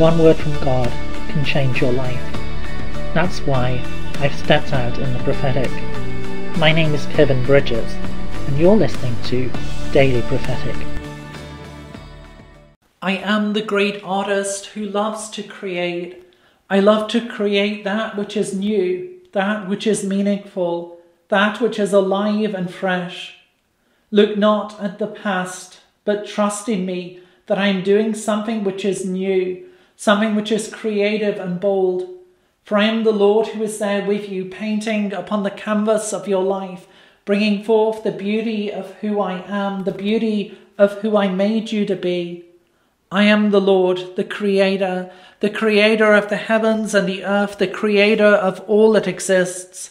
one word from God can change your life. That's why I've stepped out in the prophetic. My name is Kevin Bridges, and you're listening to Daily Prophetic. I am the great artist who loves to create. I love to create that which is new, that which is meaningful, that which is alive and fresh. Look not at the past, but trust in me that I am doing something which is new, something which is creative and bold. For I am the Lord who is there with you, painting upon the canvas of your life, bringing forth the beauty of who I am, the beauty of who I made you to be. I am the Lord, the Creator, the Creator of the heavens and the earth, the Creator of all that exists.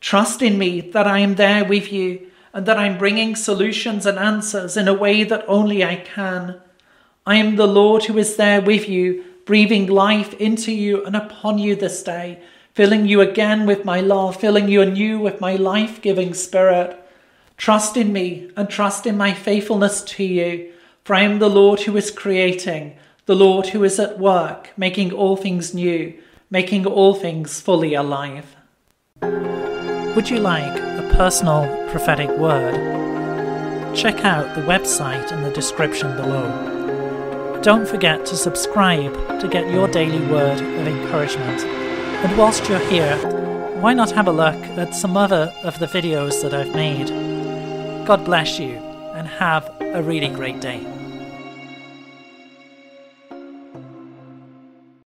Trust in me that I am there with you and that I'm bringing solutions and answers in a way that only I can. I am the Lord who is there with you, breathing life into you and upon you this day, filling you again with my love, filling you anew with my life giving spirit. Trust in me and trust in my faithfulness to you, for I am the Lord who is creating, the Lord who is at work, making all things new, making all things fully alive. Would you like a personal prophetic word? Check out the website in the description below. Don't forget to subscribe to get your daily word of encouragement. And whilst you're here, why not have a look at some other of the videos that I've made? God bless you and have a really great day.